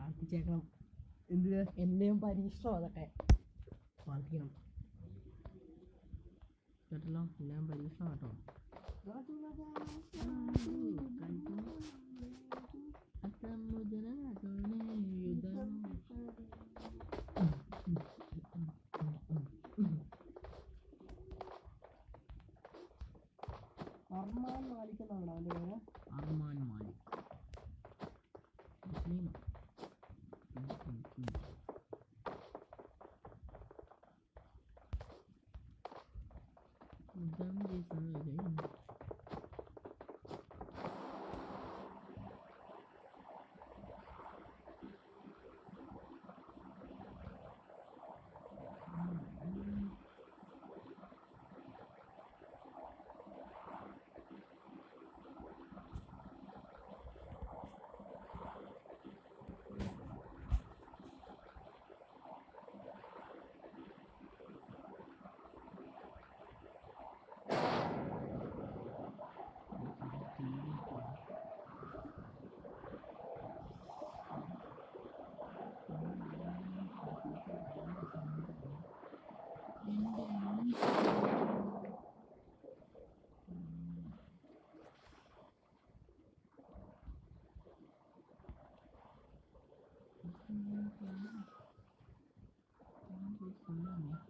പ്രാർത്ഥിച്ചേക്കണം എന്തിന് എന്റെയും പരീക്ഷണം അതൊക്കെ പ്രാർത്ഥിക്കണം കേട്ടല്ലോ എല്ലാം പരീക്ഷണം കേട്ടോ അർമാൻ മാലിക് എന്നാണ് അവന്റെ പേര് അർമാൻ 嗯嗯嗯嗯嗯嗯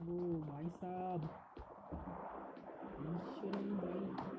ओ भाई साहब ईश्वरी भाई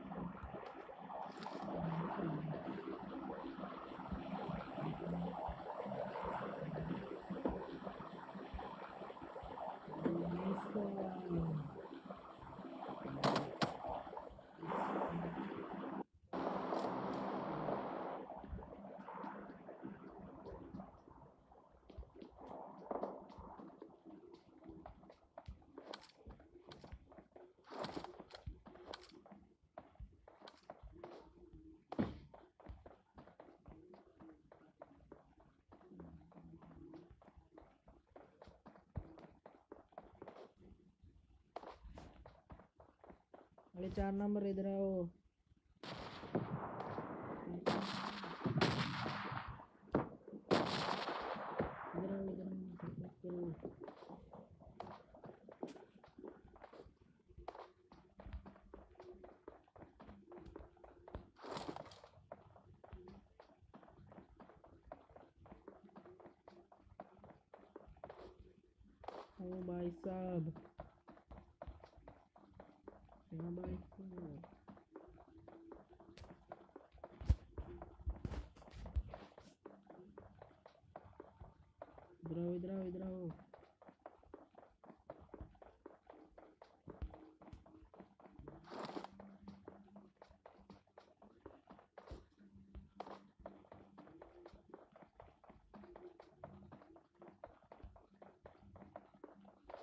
अरे चार नंबर इधर मत करो ओ भाई साहब क्या भाई साहब इधर आओ इधर आओ इधर आओ।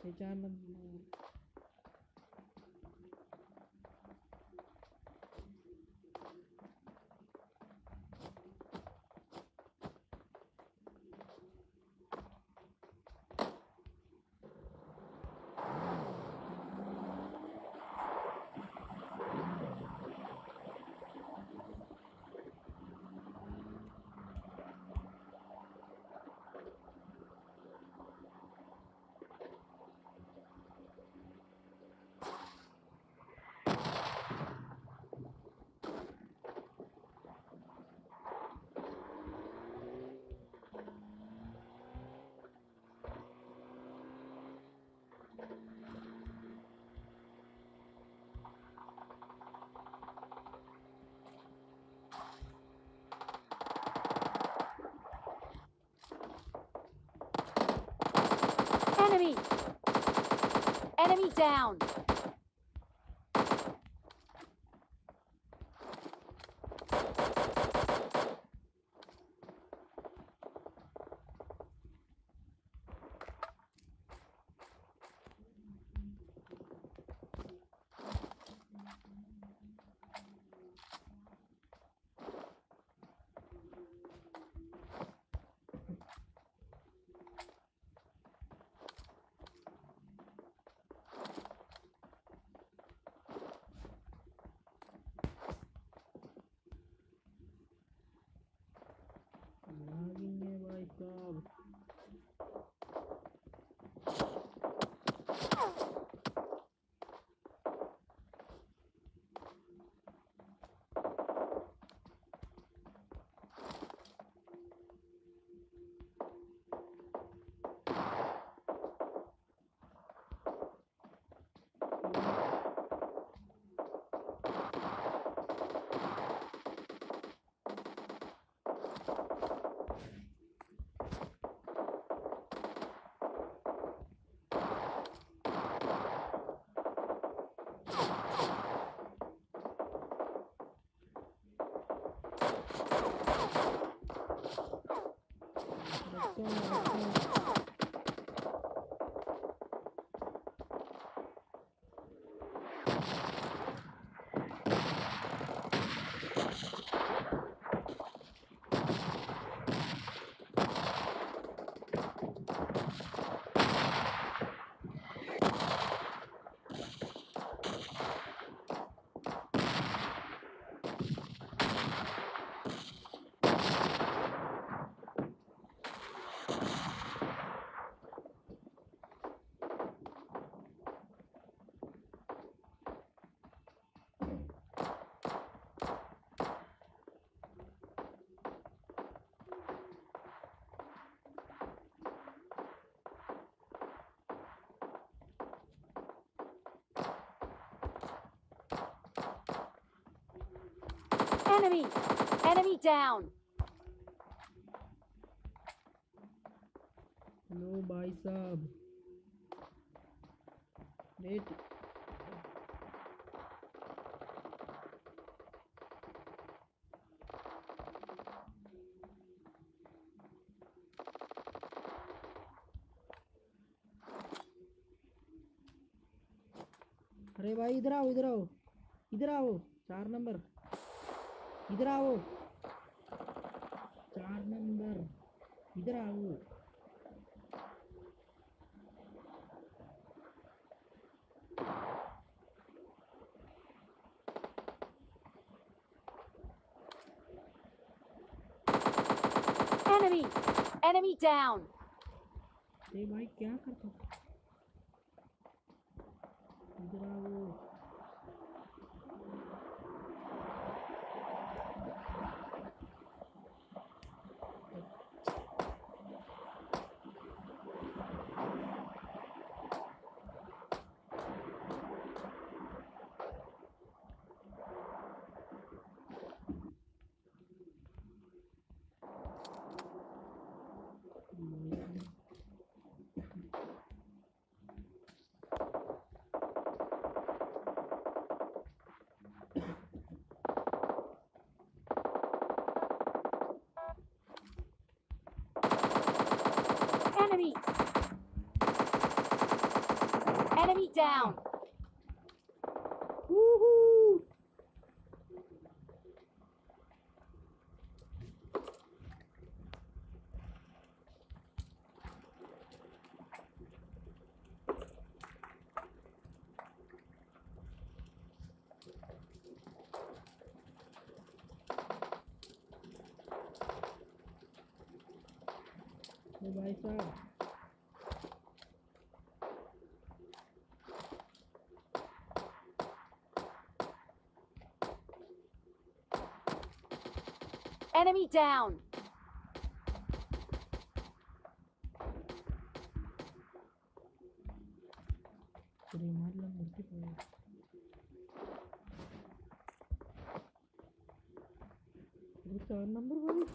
ये Enemy! Enemy down! 嗯 Enemy! Enemy down! लो भाई साहब लेट अरे भाई, इधर आओ इधर आओ इधर आओ, चार नंबर इधर आओ चार नंबर इधर आओ Enemy! Enemy down! भाई क्या करते Enemy! Enemy down! Bye bye, sir. Enemy down. Return number one.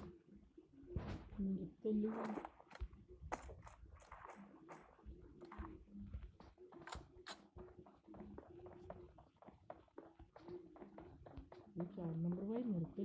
Number भाई जितने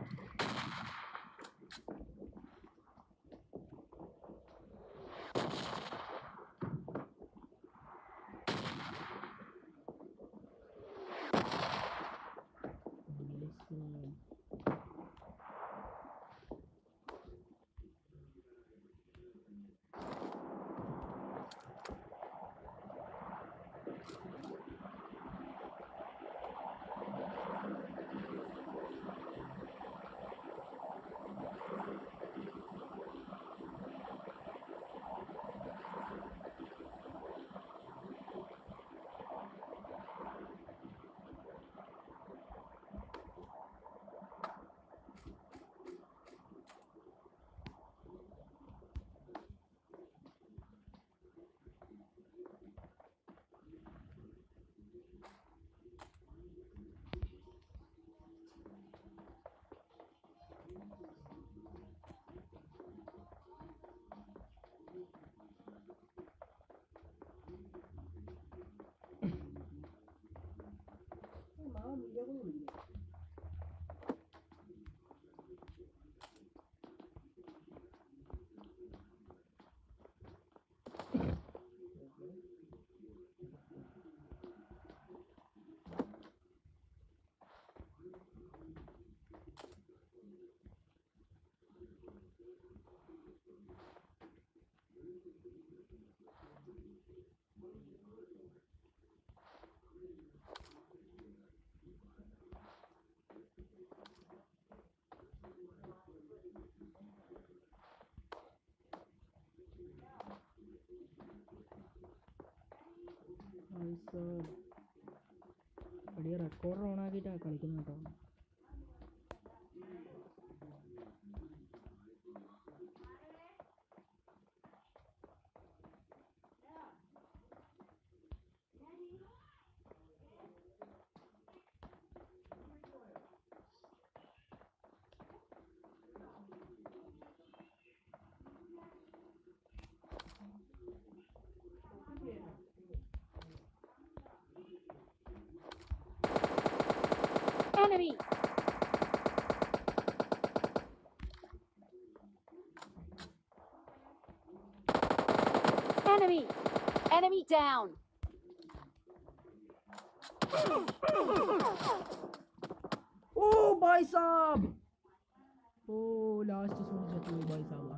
നൈസ് വലിയ റെക്കോർഡർ ഓൺ ആക്കിയിട്ടാണ് കളിക്കുന്നത് കേട്ടോ enemy! Enemy! Enemy down! Oh, my sub! Oh, last is one, two, my sub.